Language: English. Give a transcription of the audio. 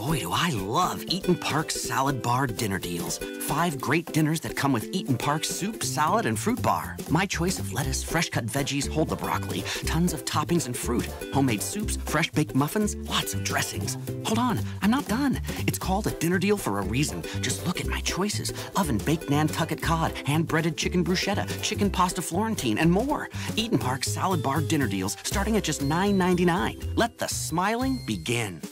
boy, do I love Eat'n Park's Salad Bar dinner deals. Five great dinners that come with Eat'n Park's soup, salad, and fruit bar. My choice of lettuce, fresh cut veggies, hold the broccoli, tons of toppings and fruit, homemade soups, fresh baked muffins, lots of dressings. Hold on, I'm not done. It's called a dinner deal for a reason. Just look at my choices oven baked Nantucket cod, hand breaded chicken bruschetta, chicken pasta Florentine, and more. Eat'n Park's Salad Bar dinner deals starting at just $9.99. Let the smiling begin.